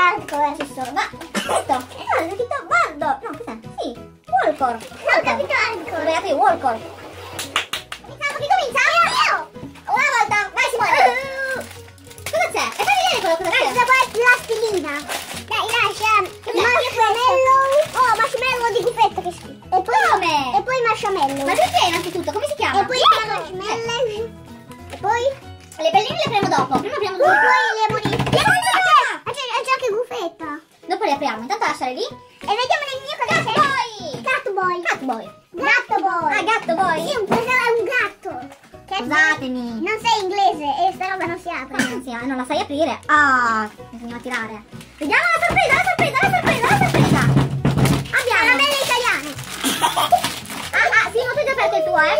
sorpresa. Hardcore. Ci sono, ma questo, no, è scritto Bardo. No, cos'è? Sì, Walcor. Ho capito hardcore. Sbagliato io, Walcor. Iniziamo, chi comincia? Io! Una volta, vai Simone. Cosa c'è? E fammi vedere quello cosa c'è. Lasciare lì. E vediamo nel mio cosa c'è. Poi. Catboy. Catboy. Gatto boy. Ah, gatto boy. Sì, un, un gatto. Che Scusatemi. Non sei inglese e sta roba non si apre. Sì, eh, non la sai aprire. Ah, bisogna tirare. Vediamo la sorpresa, la sorpresa, la sorpresa, la sorpresa. Abbiamo. Caramelle italiane. Ah, ah, Simo, tu hai già aperto il tuo, eh?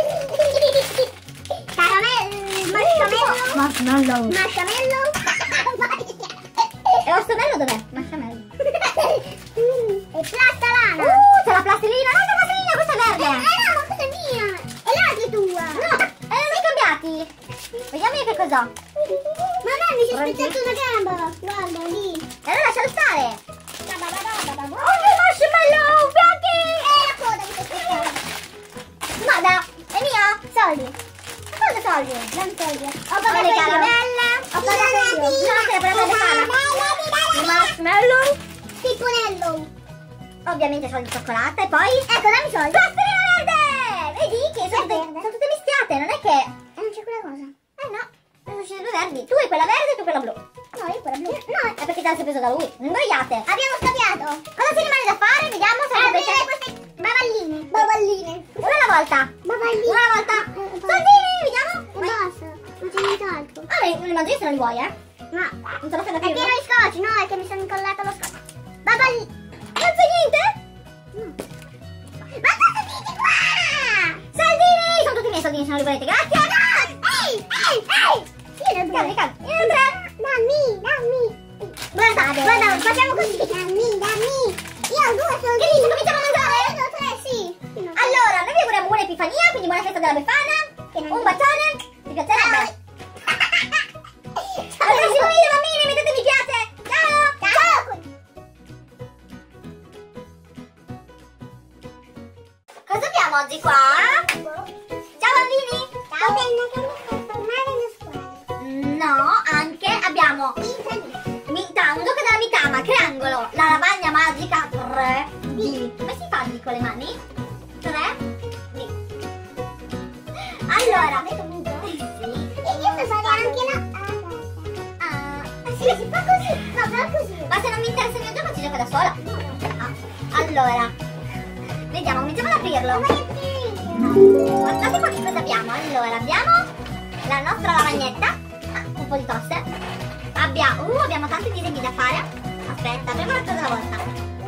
Caramelle. Marshmallow. Marshmallow. Marshmallow. E Orsomello dov'è? Marshmallow. E plastalana. Uh, c'è la plastilina. La plastilina, questa è Eh verde. no, ma questa è mia. E l'altra è tua. No, eh, li cambiati. Vediamo io che cos'ho. Ma no, mi si è spezzato una gamba. Guarda lì. E allora lascialo stare. Oh, Oh, che marshmallow, bianchi. E la coda mi si è. Guarda, è mio. Soldi. Ma cosa soldi? Non soldi. Ho pagato le caramelle. Ho pagato io. No, che le prendo le Marshmallow. Piponello. Ovviamente soldi di cioccolata e poi... Ecco, dammi soldi. Plastilina verde! Vedi che sono, tutte, sono tutte mischiate, non è che... E non c'è quella cosa. Eh no, sono uscite due verdi. Tu hai quella verde e tu quella blu. No, io quella blu. No, è perché te la sei preso da lui. Non imbrogliate. Abbiamo scambiato. Cosa ti rimane da fare? Vediamo se Aprire avete... queste baballine. Baballine. Una alla volta. Baballine. Una alla volta. Eh, Soldini, vediamo. Basta. Non c'è nient'altro. Ah, li, li mangio io se non li vuoi, eh. No. Non te lo fai da È pieno più. di scotch. No, è che mi sono incollato lo scotch. Baballine. Niente? Ma cosa qua? Soldini! Sono tutti i miei soldini se non li volete. Grazie. Ehi, ehi, ehi. Era due. Calmi, calmi. Io tre. Dammi, dammi. Guarda, guarda, facciamo così. Dammi, dammi. Io ho due soldi. Che dici, cominciamo a mangiare? Io ho tre, sì. Allora, noi vi auguriamo buona Epifania, quindi buona festa della Befana. Un bacione. Ti piacerebbe? Al prossimo video bambini, mettete oggi qua? Ciao bambini. Ciao, che. No, anche abbiamo Mita, un gioco della Mitama, triangolo, la lavagna magica 3D. Come si fa lì con le mani? 3D. Allora, sì. E io so fare anche la... Ah, Sì, si fa così. No, però così. ma se non mi interessa il mio gioco ci gioco da sola. Ah, allora, vediamo, cominciamo ad aprirlo. Guardate qua che cosa abbiamo. Allora, abbiamo la nostra lavagnetta. Ah, un po' di tosse. Abbiamo, uh, abbiamo tanti disegni da fare. Aspetta, apriamo una cosa alla volta.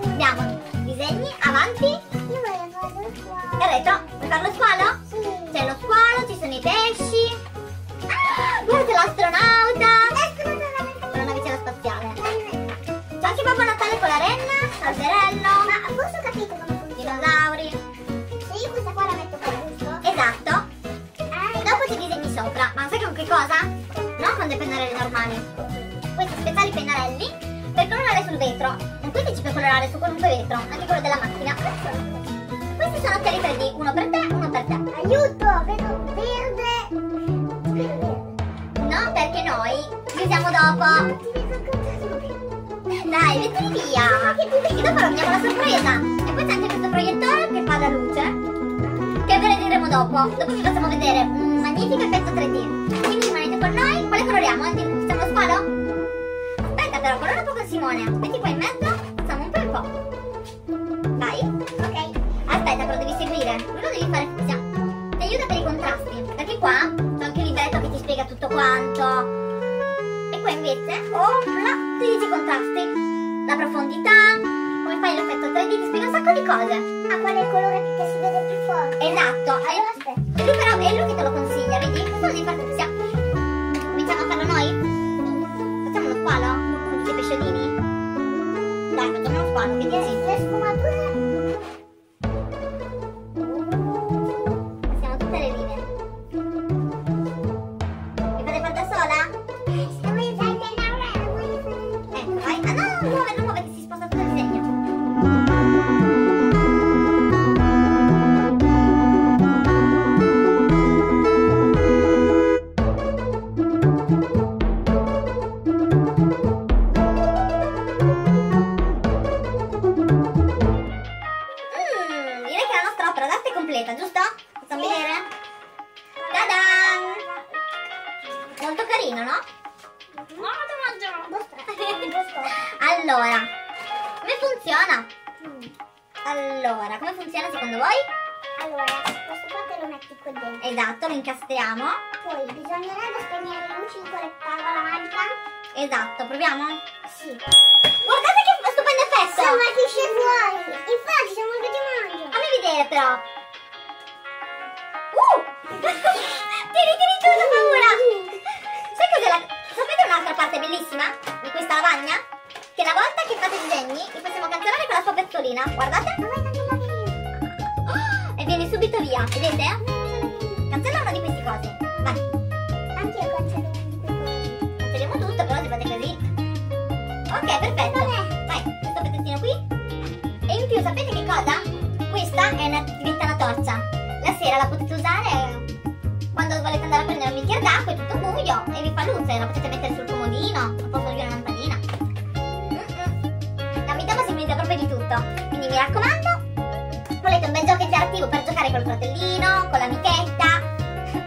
Abbiamo disegni avanti Io voglio fare lo e scuola. retro. Vuoi fare lo squalo? Sì. C'è lo squalo, ci sono i pesci. Pennarelli normali. Questi speciali pennarelli per colorare sul vetro. Non quindi ci puoi colorare su qualunque vetro, anche quello della macchina. Questi sono occhiali 3D, uno per te, uno per te. Aiuto, vedo verde. No, perché noi li usiamo dopo. Dai, mettili via. Che dopo abbiamo la sorpresa. E poi c'è anche questo proiettore che fa la luce. Che ve ne diremo dopo. Dopo vi facciamo vedere un magnifico effetto 3D. Quindi con noi. Quale coloriamo? Facciamo lo squalo? Aspetta però, colora un po' con Simone. Metti qua in mezzo. Facciamo un po' e un po'. Vai. Ok. Aspetta, però devi seguire. Lui lo devi fare così. Ti aiuta per i contrasti. Perché qua c'è anche il libretto che ti spiega tutto quanto. E qua invece, oh, là, ti dice i contrasti, la profondità, come fai l'effetto 3D, ti spiega un sacco di cose. Ah, qual è il colore che si vede più forte? Esatto, Allora, aspetta. e lui però è lui che te lo consiglia, vedi? Questo lo devi fare guarda che non può vedere sì, le sfumature. Siamo tutte le linee. Mi fate fare da sola? vuoi fare... Ecco, vai. Ah no, no, non muove, non muove che si Allora, come funziona? Allora, come funziona secondo voi? Allora, questo qua te lo metti qui dentro. Esatto, lo incastriamo. Poi bisognerebbe spegnere le luci con le parola magica. Esatto, proviamo? Sì. Guardate che stupendo effetto! Insomma, che esce fuori. Infatti, siamo che ti mangio. Fammi vedere però. Uh! tiri, tiri giù, ho paura! Parte bellissima di questa lavagna? Che una volta che fate i disegni li possiamo cancellare con la sua pezzolina. Guardate. Oh, e viene subito via, vedete? Cancella una di queste cose. Vai, Anche io cancello di quei cosi. cancelliamo tutto, però se fate così. Ok, perfetto. Vai, questo pezzettino qui. E in più, sapete che cosa? Questa è una, diventa una torcia. La sera la potete usare quando volete andare a prendere un bicchiere d'acqua, è tutto buio e vi fa luce. La potete mettere sul comodino, al posto di una lampadina. La vita possibilita proprio di tutto. Quindi mi raccomando, volete un bel gioco interattivo per giocare col fratellino, con l'amichetta,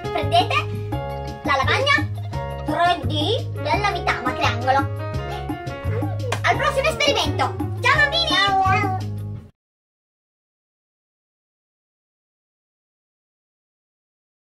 prendete la lavagna 3D della Mitama triangolo. Al prossimo esperimento!